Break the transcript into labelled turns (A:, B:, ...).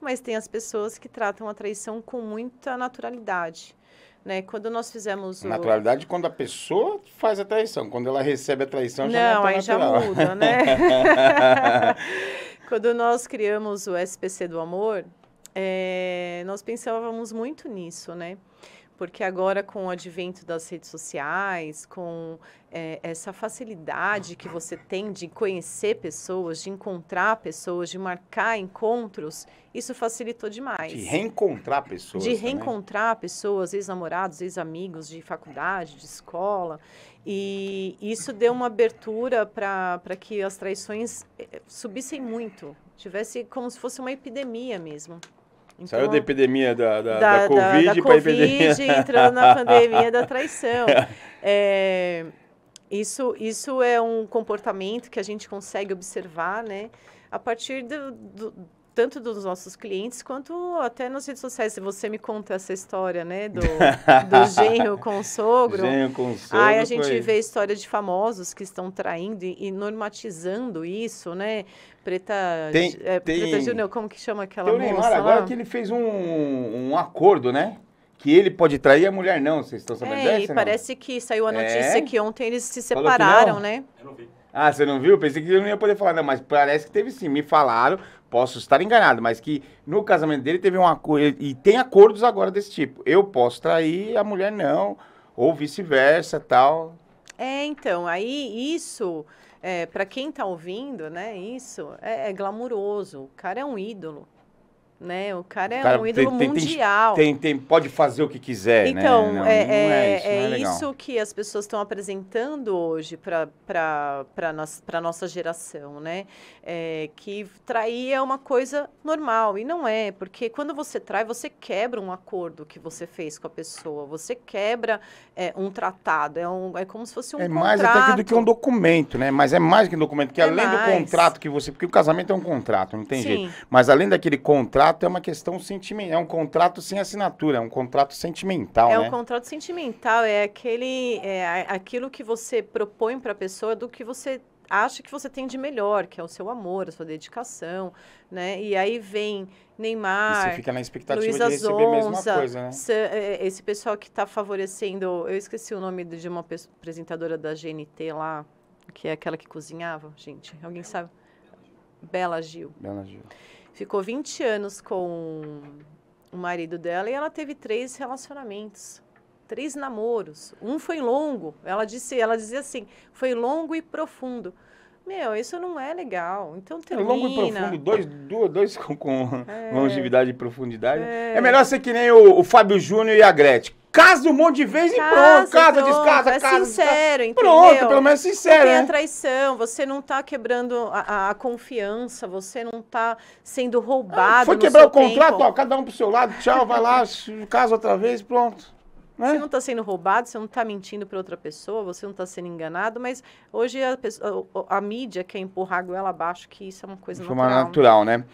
A: mas tem as pessoas que tratam a traição com muita naturalidade. Né? Quando nós fizemos o...
B: Naturalidade quando a pessoa faz a traição. Quando ela recebe a traição, já
A: não,
B: não é
A: aí
B: tão
A: já
B: natural.
A: muda, né? Quando nós criamos o SPC do Amor, é, nós pensávamos muito nisso, né? Porque agora, com o advento das redes sociais, com é, essa facilidade que você tem de conhecer pessoas, de encontrar pessoas, de marcar encontros, isso facilitou demais.
B: De reencontrar pessoas.
A: De
B: também.
A: reencontrar pessoas, ex-namorados, ex-amigos de faculdade, de escola. E isso deu uma abertura para que as traições eh, subissem muito. Tivesse como se fosse uma epidemia mesmo.
B: Saiu
A: Então,
B: da epidemia da, da,
A: da,
B: da Covid
A: da, da
B: para epidemia.
A: Covid entrando na pandemia da traição. É, isso, isso é um comportamento que a gente consegue observar, né? A partir do, do- tanto dos nossos clientes quanto até nas redes sociais. Se você me conta essa história, né? Do, do genro com o sogro.
B: Genro com sogro,
A: Aí a gente
B: foi-
A: vê história de famosos que estão traindo e, e normatizando isso, né? Preta,
B: Tem-
A: é,
B: tem-
A: Preta Júnior, como que chama aquela
B: Tem o
A: moça
B: Neymar agora que ele fez um, um acordo, né? Que ele pode trair a mulher não. Vocês estão sabendo
A: É,
B: dessa?
A: e
B: não?
A: parece que saiu a notícia
B: É?
A: que ontem eles se
B: Falou que
A: separaram,
B: não?
A: né?
B: Ah, você não viu? Pensei que eu não ia poder falar, não, mas parece que teve sim. Me falaram, posso estar enganado, mas que no casamento dele teve um acordo. E tem acordos agora desse tipo. Eu posso trair, a mulher não, ou vice-versa tal.
A: É, então, aí isso, é, para quem tá ouvindo, né, isso é, é glamuroso. O cara é um ídolo, né? O cara é
B: O cara
A: um ídolo
B: tem-
A: mundial.
B: Tem, tem, pode fazer o que quiser, né?
A: Então,
B: Não,
A: é,
B: não
A: é,
B: isso, é
A: é isso que as pessoas estão apresentando hoje para a nossa geração, né? É, que trair é uma coisa normal, e não é, porque quando você trai, você quebra um acordo que você fez com a pessoa, você quebra é, um tratado, é, um, é como se fosse um
B: É
A: contrato.
B: mais até que do que um documento, né? Mas é mais que um documento, porque
A: É
B: além do
A: mais.
B: contrato que você. Porque o casamento é um contrato, não tem
A: Sim.
B: jeito. Mas além daquele contrato, é uma questão sentimental. É um contrato sem assinatura, é um contrato sentimental,
A: É
B: né?
A: um contrato sentimental, é aquele, é aquilo que você propõe para a pessoa do que você acha que você tem de melhor, que é o seu amor, a sua dedicação, né? E aí vem
B: E
A: Neymar,
B: você fica na expectativa
A: Luísa
B: de receber a mesma coisa, né?
A: Sa- é, esse pessoal que está favorecendo, eu esqueci o nome de uma apresentadora da GNT lá, que é aquela que cozinhava, gente, alguém sabe? Bela Gil.
B: Bela Gil.
A: Ficou 20 anos com o marido dela e ela teve três relacionamentos, três namoros. Um foi longo. Ela disse, ela dizia assim, foi longo e profundo. Meu, isso não é legal. Então
B: É
A: termina.
B: longo e profundo, dois, duas, dois com, com
A: É.
B: longevidade e profundidade.
A: É.
B: É, melhor ser que nem o, o Fábio Júnior e a Gretchen. Casa um monte de vez e pronto. Casa,
A: pronto,
B: descasa,
A: é
B: casa,
A: sincero,
B: descasa.
A: entendeu?
B: Pronto, pelo menos
A: Não
B: sincero,
A: tem a
B: né?
A: traição, você não está quebrando a, a- confiança, você não está sendo roubado.
B: Foi
A: no
B: quebrar
A: seu
B: o contrato,
A: tempo.
B: ó, cada um pro seu lado, tchau, vai lá, casa outra vez, pronto. Né?
A: Você não está sendo roubado, você não está mentindo para outra pessoa, você não está sendo enganado, mas hoje a, pessoa- a- a mídia quer empurrar a goela abaixo, que isso é uma coisa
B: De forma
A: natural.
B: natural, né?